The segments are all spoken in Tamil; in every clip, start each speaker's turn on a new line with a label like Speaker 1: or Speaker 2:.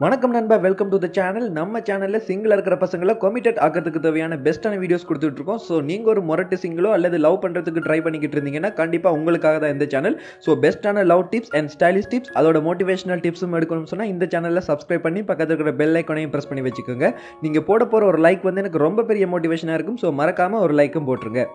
Speaker 1: வணக்கம் நண்பா வெல்கம் டு த சேனல் நம்ம சேனலில் சிங்கிள் இருக்கிற பசங்களை கொமிட்டட் ஆக்கிறதுக்கு தேவையான பெஸ்ட்டான வீடியோஸ் கொடுத்துட்டு இருக்கோம். ஸோ நீங்கள் ஒரு மொரட்டு சிங்கிளோ அல்லது லவ் பண்ணுறதுக்கு ட்ரை பண்ணிக்கிட்டு இருந்தீங்கன்னா கண்டிப்பாக உங்களுக்காக தான் இந்த சேனல் ஸோ பெஸ்ட்டான love tips and stylish tips அதோட மோட்டிவேஷனல் டிப்ஸும் எடுக்கணும்னு சொன்னால் இந்த சேனலில் சப்ஸ்கிரைப் பண்ணி பக்கத்தில் இருக்கிற பெல் ஐக்கனையும் ப்ரெஸ் பண்ணி வச்சுக்கோங்க. நீங்கள் போட போகிற ஒரு லைக் வந்து எனக்கு ரொம்ப பெரிய மோட்டிவேஷனாக இருக்கும். ஸோ மறக்காமல் ஒரு லைக்கும் போட்டுருங்க.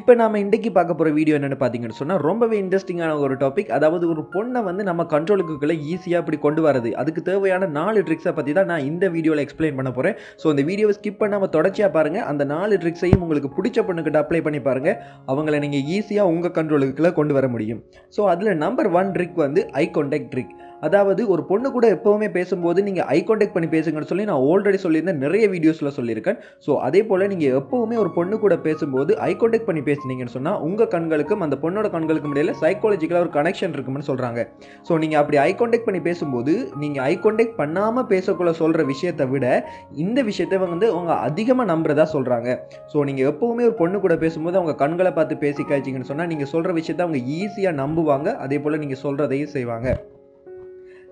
Speaker 1: இப்போ நாம் இன்றைக்கி பார்க்க போகிற வீடியோ என்னென்னு பார்த்தீங்கன்னு சொன்னால் ரொம்பவே இன்ட்ரெஸ்டிங்கான ஒரு டாபிக் அதாவது ஒரு பொண்ணை வந்து நம்ம கண்ட்ரோலுக்குள்ளே ஈஸியாக இப்படி கொண்டு வரது அதுக்கு தேவையான நாலு ட்ரிக்ஸை பற்றி தான் நான் இந்த வீடியோவில் எக்ஸ்பிளைன் பண்ண போகிறேன் ஸோ இந்த வீடியோவை ஸ்கிப் பண்ணாமல் தொடர்ச்சியாக பாருங்கள் அந்த நாலு ட்ரிக்ஸையும் உங்களுக்கு பிடிச்ச பொண்ணுக்கிட்ட அப்ளை பண்ணி பாருங்கள் அவங்கள நீங்கள் ஈஸியாக உங்கள் கண்ட்ரோலுக்குள்ளே கொண்டு வர முடியும். ஸோ அதில் நம்பர் ஒன் ட்ரிக் வந்து ஐ கான்டாக்ட் ட்ரிக் அதாவது ஒரு பொண்ணு கூட எப்போவுமே பேசும்போது நீங்கள் ஐ கான்டாக்ட் பண்ணி பேசுங்கன்னு சொல்லி நான் ஆல்ரெடி சொல்லியிருந்தேன் நிறைய வீடியோஸில் சொல்லியிருக்கேன். ஸோ அதே போல் நீங்கள் எப்போவுமே ஒரு பொண்ணு கூட பேசும்போது ஐ கான்டாக்ட் பண்ணி பேசுனீங்கன்னு சொன்னால் உங்கள் கண்களுக்கும் அந்த பொண்ணோட கண்களுக்கும் இடையில சைக்காலஜிக்கலாக ஒரு கனெக்ஷன் இருக்கும்னு சொல்கிறாங்க ஸோ நீங்கள் அப்படி ஐ கான்டாக்ட் பண்ணி பேசும்போது நீங்கள் ஐ கான்டாக்ட் பண்ணாமல் பேசக்குள்ள சொல்கிற விஷயத்தை விட இந்த விஷயத்தை வந்து அவங்க அதிகமாக நம்புறதா சொல்கிறாங்க ஸோ நீங்கள் எப்போவுமே ஒரு பொண்ணு கூட பேசும்போது அவங்க கண்களை பார்த்து பேசிக்காய்ச்சிங்கன்னு சொன்னால் நீங்கள் சொல்கிற விஷயத்தை அவங்க ஈஸியாக நம்புவாங்க. அதே போல் நீங்கள் சொல்கிறதையும் செய்வாங்க.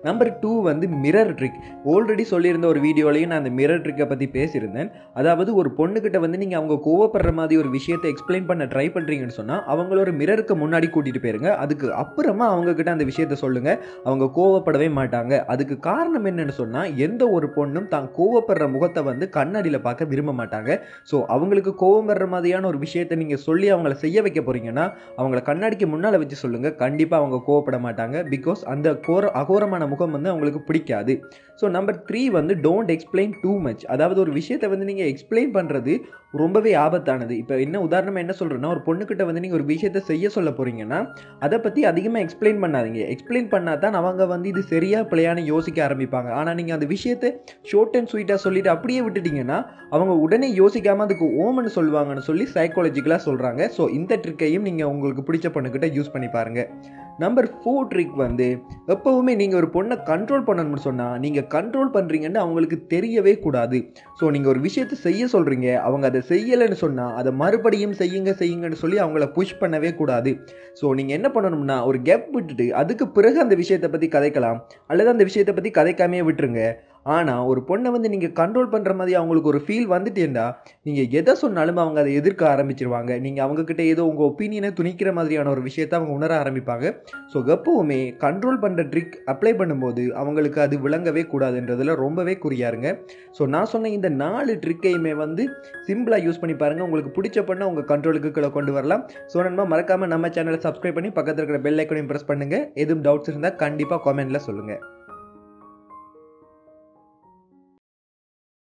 Speaker 1: நம்பர் டூ வந்து மிரர் ட்ரிக் ஆல்ரெடி சொல்லியிருந்த ஒரு வீடியோலையும் நான் அந்த மிரர் ட்ரிக்கை பற்றி பேசியிருந்தேன். அதாவது ஒரு பொண்ணுக்கிட்ட வந்து நீங்கள் அவங்க கோவப்படுற மாதிரி ஒரு விஷயத்தை எக்ஸ்பிளைன் பண்ண ட்ரை பண்ணுறீங்கன்னு சொன்னால் அவங்கள ஒரு மிரருக்கு முன்னாடி கூட்டிகிட்டு போயிருங்க. அதுக்கு அப்புறமா அவங்கக்கிட்ட அந்த விஷயத்த சொல்லுங்கள் அவங்க கோவப்படவே மாட்டாங்க. அதுக்கு காரணம் என்னன்னு சொன்னால் எந்த ஒரு பொண்ணும் தான் கோவப்படுற முகத்தை வந்து கண்ணாடியில் பார்க்க விரும்ப மாட்டாங்க. ஸோ அவங்களுக்கு கோவம் வர்ற மாதிரியான ஒரு விஷயத்தை நீங்கள் சொல்லி அவங்கள செய்ய வைக்க போகிறீங்கன்னா அவங்கள கண்ணாடிக்கு முன்னால் வச்சு சொல்லுங்கள் கண்டிப்பாக அவங்க கோவப்பட மாட்டாங்க. பிகாஸ் அந்த கோர அகோரமான முகம் வந்து அவங்களுக்கு பிடிக்காது. ஸோ நம்பர் த்ரீ வந்து டோன்ட் எக்ஸ்பிளைன் டூ மச் அதாவது ஒரு விஷயத்தை வந்து நீங்கள் எக்ஸ்பிளைன் பண்ணுறது ரொம்பவே ஆபத்தானது. இப்போ என்ன உதாரணமாக என்ன சொல்கிறேன்னா ஒரு பொண்ணுக்கிட்ட வந்து நீங்கள் ஒரு விஷயத்தை செய்ய சொல்ல போகிறீங்கன்னா அதை பற்றி அதிகமாக எக்ஸ்பிளைன் பண்ணாதீங்க. எக்ஸ்பிளைன் பண்ணால் தான் அவங்க வந்து இது சரியாக பிள்ளையான யோசிக்க ஆரம்பிப்பாங்க. ஆனால் நீங்கள் அந்த விஷயத்தை ஷோர்ட் அண்ட் ஸ்வீட்டாக சொல்லிட்டு அப்படியே விட்டுட்டீங்கன்னா அவங்க உடனே யோசிக்காமல் அதுக்கு ஓமன்னு சொல்லுவாங்கன்னு சொல்லி சைக்காலஜிக்கலாக சொல்கிறாங்க ஸோ இந்த ட்ரிக்கையும் நீங்கள் உங்களுக்கு பிடிச்ச பொண்ணுக்கிட்ட யூஸ் பண்ணி பாருங்கள் நம்பர் ஃபோர் ட்ரிக் வந்து எப்போவுமே நீங்கள் ஒரு பொண்ணை கண்ட்ரோல் பண்ணணும்னு சொன்னால் நீங்கள் கண்ட்ரோல் பண்ணுறீங்கன்னு அவங்களுக்கு தெரியவே கூடாது. ஸோ நீங்கள் ஒரு விஷயத்தை செய்ய சொல்கிறீங்க அவங்க அதை செய்யலைன்னு சொன்னால் அதை மறுபடியும் செய்யுங்க செய்யுங்கன்னு சொல்லி அவங்கள புஷ் பண்ணவே கூடாது. ஸோ நீங்கள் என்ன பண்ணணும்னா ஒரு கேப் விட்டுட்டு அதுக்கு பிறகு அந்த விஷயத்தை பற்றி கதைக்கலாம் அல்லது அந்த விஷயத்தை பற்றி கதைக்காமே விட்டுருங்க. ஆனால் ஒரு பொண்ணை வந்து நீங்கள் கண்ட்ரோல் பண்ணுற மாதிரி அவங்களுக்கு ஒரு ஃபீல் வந்துட்டேன்டா நீங்கள் எதை சொன்னாலும் அவங்க அதை எதிர்க்க ஆரம்பிச்சிருவாங்க. நீங்கள் அவங்கக்கிட்ட ஏதோ உங்கள் ஒப்பீனியனை துணிக்கிற மாதிரியான ஒரு விஷயத்தை அவங்க உணர ஆரம்பிப்பாங்க. ஸோ எப்பவுமே கண்ட்ரோல் பண்ணுற ட்ரிக் அப்ளை பண்ணும்போது அவங்களுக்கு அது விளங்கவே கூடாதுன்றதில் ரொம்பவே குறியாருங்க. ஸோ நான் சொன்ன இந்த நாலு ட்ரிக்கையுமே வந்து சிம்பிளாக யூஸ் பண்ணி பாருங்கள் உங்களுக்கு பிடிச்ச பண்ண உங்கள் கண்ட்ரோலுக்கு கீழே கொண்டு வரலாம். ஸோ நண்பா மறக்காமல் நம்ம சேனலை சப்ஸ்கிரைப் பண்ணி பக்கத்தில் இருக்கிற பெல் ஐக்கனையும் ப்ரெஸ் பண்ணுங்கள் எதுவும் டவுட்ஸ் இருந்தால் கண்டிப்பாக கமெண்ட்டில் சொல்லுங்கள்